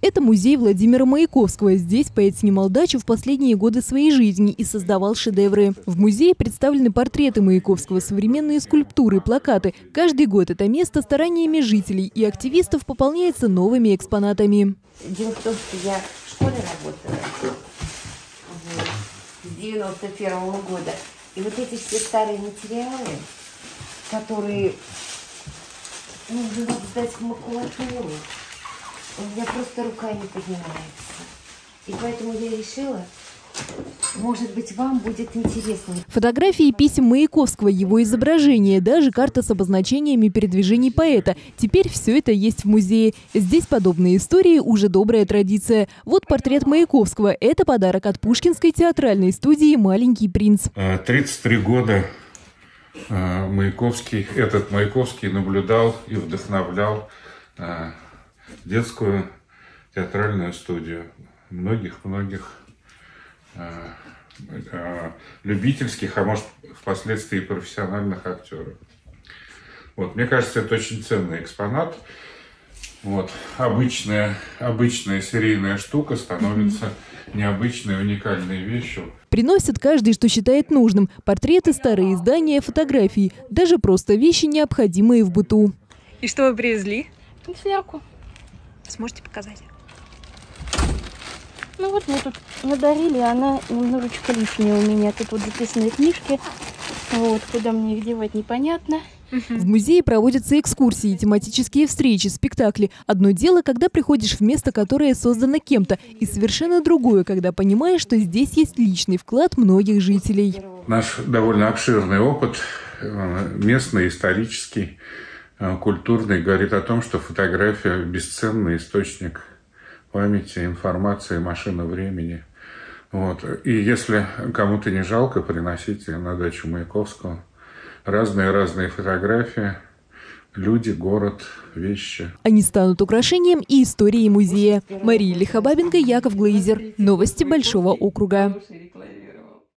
Это музей Владимира Маяковского. Здесь поэт снимал дачу в последние годы своей жизни и создавал шедевры. В музее представлены портреты Маяковского, современные скульптуры, плакаты. Каждый год это место стараниями жителей и активистов пополняется новыми экспонатами. Дело в том, что я в школе работала вот, с 91 -го года. И вот эти все старые материалы, которые нужно сдать в макулатуру, у меня просто рука не поднимается. И поэтому я решила, может быть, вам будет интересно. Фотографии писем Маяковского, его изображения, даже карта с обозначениями передвижений поэта. Теперь все это есть в музее. Здесь подобные истории уже добрая традиция. Вот портрет Маяковского. Это подарок от Пушкинской театральной студии «Маленький принц». 33 э, года э, Маяковский, этот Маяковский наблюдал и вдохновлял э, детскую театральную студию многих-многих Э, э, любительских, а может впоследствии профессиональных актеров. Вот, мне кажется, это очень ценный экспонат. Вот, обычная, обычная серийная штука становится mm-hmm. необычной, уникальной вещью. Приносят каждый, что считает нужным. Портреты, старые издания, фотографии. Даже просто вещи, необходимые в быту. И что вы привезли? Конферку. Сможете показать? Ну вот мне тут надарили, она немножечко лишняя у меня. Тут вот записанные книжки. Вот, куда мне их девать, непонятно. В музее проводятся экскурсии, тематические встречи, спектакли. Одно дело, когда приходишь в место, которое создано кем-то, и совершенно другое, когда понимаешь, что здесь есть личный вклад многих жителей. Наш довольно обширный опыт, э, местный, исторический, культурный, говорит о том, что фотография – бесценный источник памяти, информации, машина времени. Вот. И если кому-то не жалко, приносите на дачу Маяковского разные-разные фотографии, люди, город, вещи. Они станут украшением и историей музея. Мария Лихобабенко, Яков Глейзер. Новости Большого округа.